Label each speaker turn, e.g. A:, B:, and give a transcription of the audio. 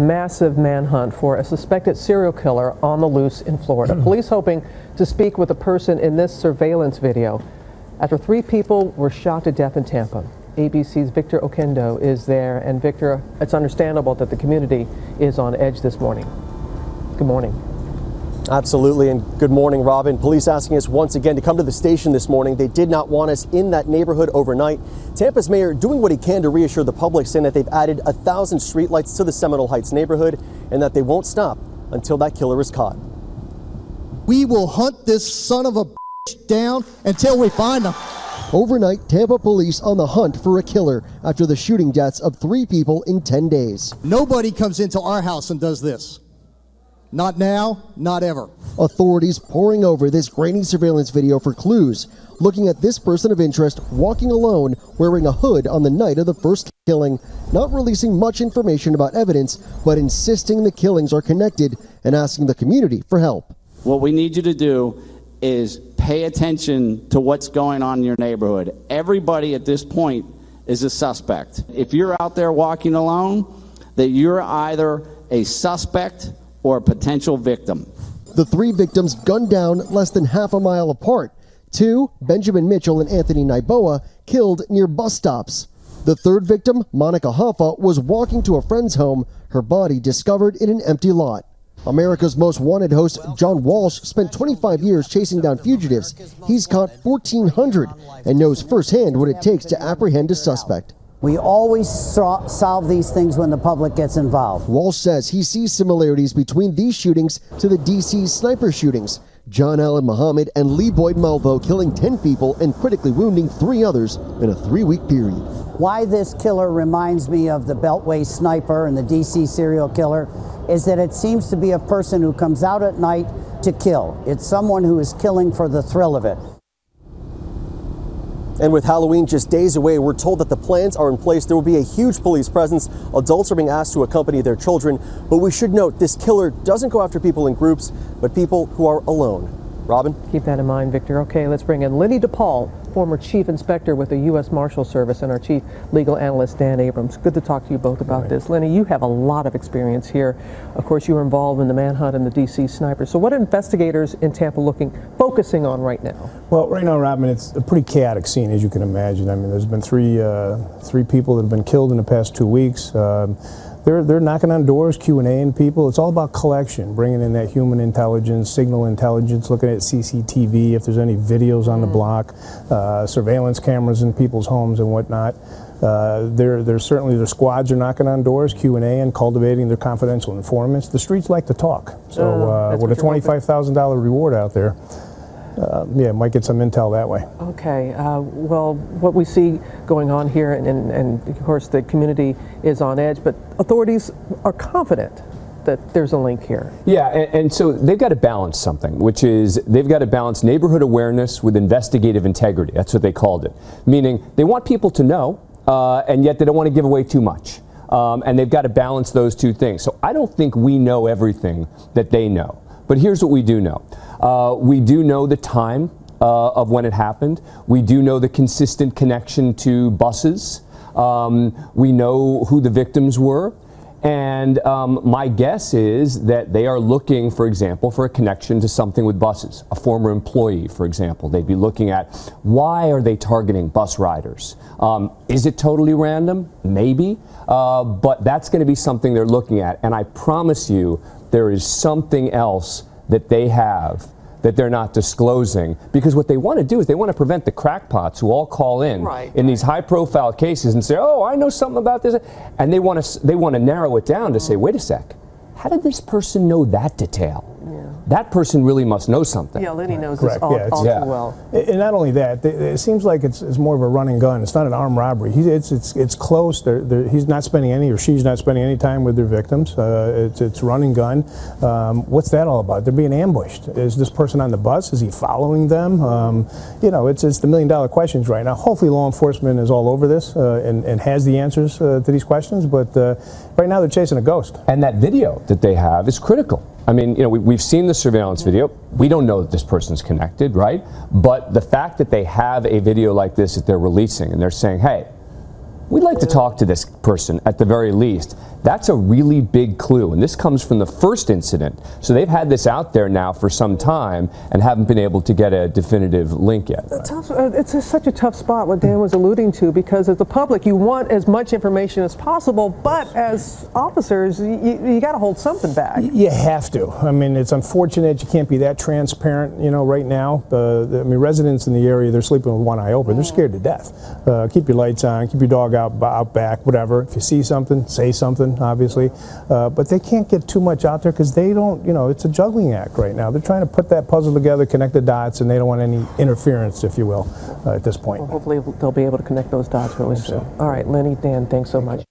A: Massive manhunt for a suspected serial killer on the loose in Florida. Police hoping to speak with a person in this surveillance video after three people were shot to death in Tampa. ABC's Victor Oquendo is there. And Victor, it's understandable that the community is on edge this morning. Good morning.
B: Absolutely, and good morning, Robin. Police asking us once again to come to the station this morning. They did not want us in that neighborhood overnight. Tampa's mayor doing what he can to reassure the public, saying that they've added a thousand streetlights to the Seminole Heights neighborhood and that they won't stop until that killer is caught.
C: We will hunt this son of a down until we find him.
D: Overnight, Tampa police on the hunt for a killer after the shooting deaths of three people in 10 days.
C: Nobody comes into our house and does this. Not now, not ever.
D: Authorities poring over this grainy surveillance video for clues, looking at this person of interest walking alone wearing a hood on the night of the first killing, not releasing much information about evidence, but insisting the killings are connected and asking the community for help.
E: What we need you to do is pay attention to what's going on in your neighborhood. Everybody at this point is a suspect. If you're out there walking alone, that you're either a suspect or a potential victim.
D: The three victims gunned down less than half a mile apart. Two, Benjamin Mitchell and Anthony Naiboa, killed near bus stops. The third victim, Monica Hoffa, was walking to a friend's home, her body discovered in an empty lot. America's Most Wanted host John Walsh spent 25 years chasing down fugitives. He's caught 1,400 and knows firsthand what it takes to apprehend a suspect.
F: We always so- solve these things when the public gets involved.
D: Walsh says he sees similarities between these shootings to the D.C. sniper shootings. John Allen Muhammad and Lee Boyd Malvo killing 10 people and critically wounding three others in a three week period.
F: Why this killer reminds me of the Beltway sniper and the DC serial killer is that it seems to be a person who comes out at night to kill. It's someone who is killing for the thrill of it.
B: And with Halloween just days away, we're told that the plans are in place. There will be a huge police presence. Adults are being asked to accompany their children. But we should note this killer doesn't go after people in groups, but people who are alone. Robin?
A: Keep that in mind, Victor. Okay, let's bring in Lenny DePaul, former chief inspector with the U.S. Marshal Service, and our chief legal analyst, Dan Abrams. Good to talk to you both about right. this. Lenny, you have a lot of experience here. Of course, you were involved in the manhunt and the D.C. sniper. So, what are investigators in Tampa looking, focusing on right now?
G: Well, right now, Robin, it's a pretty chaotic scene, as you can imagine. I mean, there's been three uh, three people that have been killed in the past two weeks. Um, they're, they're knocking on doors, Q&Aing people. It's all about collection, bringing in that human intelligence, signal intelligence, looking at CCTV, if there's any videos on mm. the block, uh, surveillance cameras in people's homes and whatnot. Uh, there, there's certainly the squads are knocking on doors, Q and A, and cultivating their confidential informants. The streets like to talk, so uh, with a twenty-five thousand dollar reward out there, uh, yeah, might get some intel that way.
A: Okay. Uh, well, what we see going on here, and, and, and, of course the community is on edge, but authorities are confident that there's a link here.
H: Yeah, and, and, so they've got to balance something, which is they've got to balance neighborhood awareness with investigative integrity. That's what they called it. Meaning they want people to know, uh, and yet they don't want to give away too much. Um, and they've got to balance those two things. So I don't think we know everything that they know. But here's what we do know. Uh, we do know the time uh, of when it happened. We do know the consistent connection to buses. Um, we know who the victims were. And um, my guess is that they are looking, for example, for a connection to something with buses. A former employee, for example, they'd be looking at why are they targeting bus riders? Um, is it totally random? Maybe. Uh, but that's going to be something they're looking at. And I promise you, there is something else that they have that they're not disclosing. Because what they want to do is they want to prevent the crackpots who all call in right, in right. these high profile cases and say oh i know something about this. And they want to they want to narrow it down to say wait a sec. How did this person know that detail that person really must know something.
A: Yeah, Lenny knows Correct. this all, yeah, all yeah. too well.
G: And not only that, it seems like it's, it's more of a running gun. It's not an armed robbery. He, it's, it's, it's close. They're, they're, he's not spending any, or she's not spending any time with their victims. Uh, it's, it's running gun. Um, what's that all about? They're being ambushed. Is this person on the bus? Is he following them? Um, you know, it's, it's the million dollar questions right now. Hopefully, law enforcement is all over this uh, and, and has the answers uh, to these questions. But uh, right now, they're chasing a ghost.
H: And that video that they have is critical. I mean, you know, we, have seen the surveillance video. We don't know that this person's connected, right? But the fact that they have a video like this that they're releasing and they're saying, hey, we'd like to talk to this person at the very least. That's a really big clue, and this comes from the first incident. So they've had this out there now for some time and haven't been able to get a definitive link yet.
A: Tough, uh, it's such a tough spot, what Dan was alluding to, because as the public, you want as much information as possible, but as officers, you, you got to hold something back.
G: You have to. I mean, it's unfortunate you can't be that transparent, you know, right now. Uh, I mean, residents in the area, they're sleeping with one eye open. They're scared to death. Uh, keep your lights on, keep your dog out, out back, whatever. If you see something, say something, obviously. Uh, but they can't get too much out there because they don't, you know, it's a juggling act right now. They're trying to put that puzzle together, connect the dots, and they don't want any interference, if you will, uh, at this point.
A: Hopefully, they'll be able to connect those dots really soon. All right, Lenny, Dan, thanks so much.